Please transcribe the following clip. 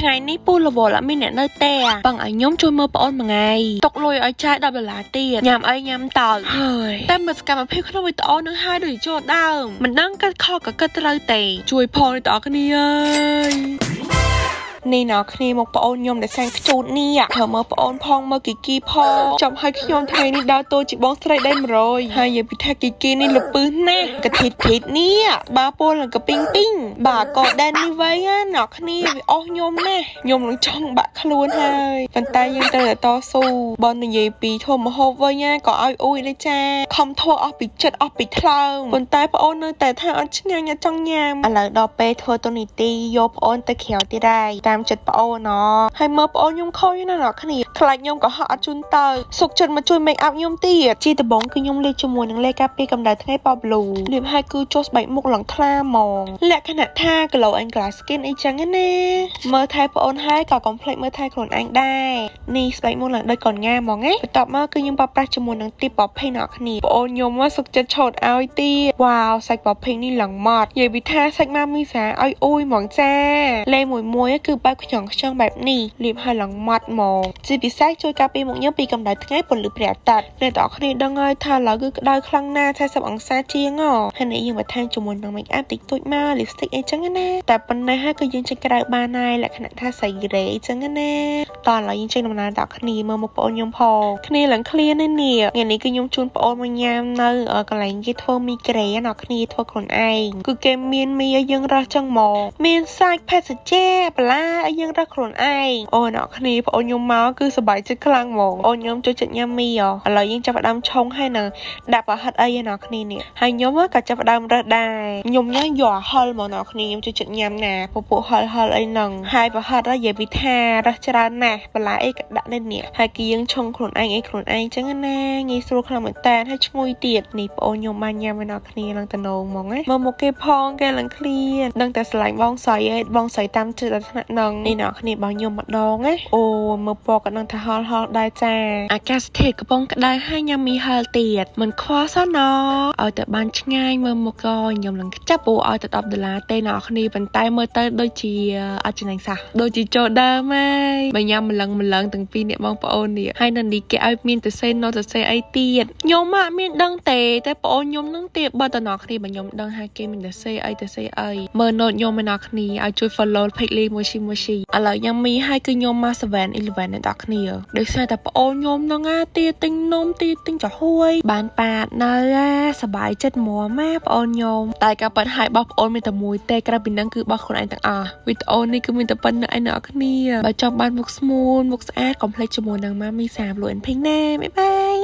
ថ្ងៃនេះពូរវល់អត់មានអ្នកនៅទេបងឲ្យខ្ញុំជួយមើលប្អូនមួយថ្ងៃຕົកលុយឲ្យចាយ10ដុល្លារទៀតញ៉ាំអីញ៉ាំតើហើយតែមើលសកម្មភាពក្នុងវីដេអូនឹងហើយដូចចូលដើមមិនដឹងគិតខុសក៏គិតត្រូវទេជួយផងអ្នកទាំងអស់គ្នាអើយ នេះណោគ្នាមកប្អូនខ្ញុំដែលសែងខ្ជូតនេះធ្វើមើលប្អូនផងមើលគីគីផងចាំឲ្យខ្ញុំថ្ងៃនេះដើរតួជាបងស្រីដេ100ហើយនិយាយពីថាគីគីនេះលពឹសណាស់កធិតធិតនេះបាពលនឹងកពីងពីងបាទក៏ដែននេះវៃណាណោគ្នាវាអស់ខ្ញុំណាស់ខ្ញុំនឹងចង់បាក់ខ្លួនហើយប៉ុន្តែយើងត្រូវតែតស៊ូបើនិយាយពីធ្វើមហូបវិញណាក៏ឲ្យអ៊ុយដែរចាខំធ្វើអស់ពីចិត្តអស់ពីថ្លើមប៉ុន្តែប្អូននៅតែថាអត់ឆ្ងាញ់អត់ចង់ញ៉ាំឥឡូវដល់ពេលធ្វើទូនីតិយកប្អូនទៅក្រៅទៀតហើយតាមចិត្តប្អូនណហើយមើលប្អូនខ្ញុំខូចណាស់អ្នកគ្នាខ្លាចខ្ញុំក៏ហក់អត់ជូនទៅសុកចិត្តមកជួយ make up ខ្ញុំទៀតជាដំបងគឺខ្ញុំលេខជាមួយនឹងលេខការពារកម្ដៅថ្ងៃ Pop Blue លៀបហើយគឺចុះស្បែកមុខឡើងថ្លាហ្មងលក្ខណៈថា glow and glass skin អីចឹងណាមើលថែប្អូនហើយក៏កុំភ្លេចមើលថែខ្លួនឯងដែរនេះស្បែកមុខឡើងដូចកូនងាហ្មងណាបន្ទាប់មកគឺខ្ញុំបប្រាស់ជាមួយនឹងទីបបភេងអ្នកគ្នាប្អូនខ្ញុំមកសុកចិត្តឆោតឲ្យទៀតវ៉ាវសាច់បបភេងនេះឡើងម៉ត់និយាយពីថាសាច់ម៉ាមីសាឲ្យអ៊ុយហ្មងចាលេមួយមួយគឺបែបខ្ចង់ខ្ចង់បែបនេះលាបឲ្យឡើងម៉ត់ហ្មងជាពិសេសជួយការពារមុខញើសពីកម្ដៅថ្ងៃពន្លឺព្រះអាទិត្យអ្នកទាំងអស់គ្នាដឹងហើយថាឥឡូវគឺក្តៅខ្លាំងណាស់40អង្សាជាងហ៎ហើយនេះយើងបន្ថែមជាមួយនឹង make up តិចតួចមក lipstick អីចឹងណាតែប៉ុណ្ណេះហើយក៏យើងចេញក្រៅបានហើយលក្ខណៈថាសៃរេអញ្ចឹងណាតោះឥឡូវយើងចេញដំណើរដល់គ្នាមើលមកបងខ្ញុំផងគ្នាឡើងឃ្លានេះនេះថ្ងៃនេះគឺខ្ញុំជូនបងមកញ៉ាំនៅកន្លែងគេធ្វើមីក្រេណោះគ្នាធ្វើខ្លួនឯងគឺគេមានមីឲ្យយើងរើសចឹងមកមានសាច់ភេសជ្ជៈបន្លែឲ្យយើងរើសខ្លួនឯងអូអ្នកគ្នាបងអូនខ្ញុំមកគឺសប្បាយចិត្តខ្លាំងហ្មងអូនខ្ញុំចូលចិត្តញ៉ាំមីឥឡូវយើងចាប់ផ្ដើមឆុងហើយនឹងដាក់ប្រហិតអីអ្នកគ្នានេះហើយខ្ញុំក៏ចាប់ផ្ដើមរើសដែរខ្ញុំញ៉ាំយកហិលមកអ្នកគ្នាខ្ញុំចូលចិត្តញ៉ាំណាពពុះហិលហិលអីហ្នឹងហើយប្រហិតនិយាយពីថារើសច្រើនណាស់បន្លែអីក៏ដាក់នៅនេះហើយគឺយើងឆុងខ្លួនឯងអីខ្លួនឯងចឹងណាងាយស្រួលខ្លាំងមែនតើហើយឈ្ងុយទៀតនេះបងអូនខ្ញុំបានញ៉ាំឯអ្នកគ្នាឡើងតំណងហ្មងណាមើលមកគេផងគេឡើងឃ្លានដឹងតែស្រឡាញ់បងស្រីឯងបងស្រីតាមចិត្តដល់ថ្នាក់ហ្នឹងនេះអ្នកគ្នាបងខ្ញុំម្ដងណាអូមើលពណ៌ក៏នឹងថាហល់ហល់ដែរចាអាកាសធាតុកំពុងក្តៅហើយញ៉ាំមីហល់ទៀតមិនខ្វល់សោះណឲ្យតែបានឆ្ងាយមើលមកក៏ខ្ញុំនឹងចាប់ពូឲ្យទៅ10ដុល្លារទេអ្នកគ្នាប៉ុន្តែមើលទៅដូចជាអត់ចំណេញសោះដូចជាចូលដើមហើយបើញ៉ាំម្លឹងម្លឹងទាំងពីរអ្នកបងប្អូននេះហើយនៅនេះគេឲ្យមានទៅសេណូទៅសេអីទៀតខ្ញុំអត់មានដឹងទេតែបងអូនខ្ញុំនឹងទៀតបើតអ្នកគ្នាបើខ្ញុំដឹងហើយគេមានទៅសេអីទៅសេអីមើល note ខ្ញុំឯអ្នកគ្នាឲ្យជួយ follow page លេមួយឈីមួមឈីឥឡូវញ៉ាំមីហើយគឺញោមមក7 11អ្នកនរគ្នាដោយសារតែប្អូនញោមនឹងអាទាទិញនំទាទិញចាហួយ បានប៉ាតនៅអាសបាយចិត្តមម៉ាប្អូនញោមតែការប៉ិនហើយរបស់ប្អូនមានតែមួយទេក្រៅពីនឹងគឺរបស់ខ្លួនឯងទាំងអស់វីដេអូនេះគឺមានតែប៉ុណ្្នឹងឯងអ្នកនរគ្នាបើចង់បានមុខស្មូនមុខស្អាតកុំភ្លេចជាមួយនឹងម៉ាមីសាមលូអិនភីងណាបាយបាយ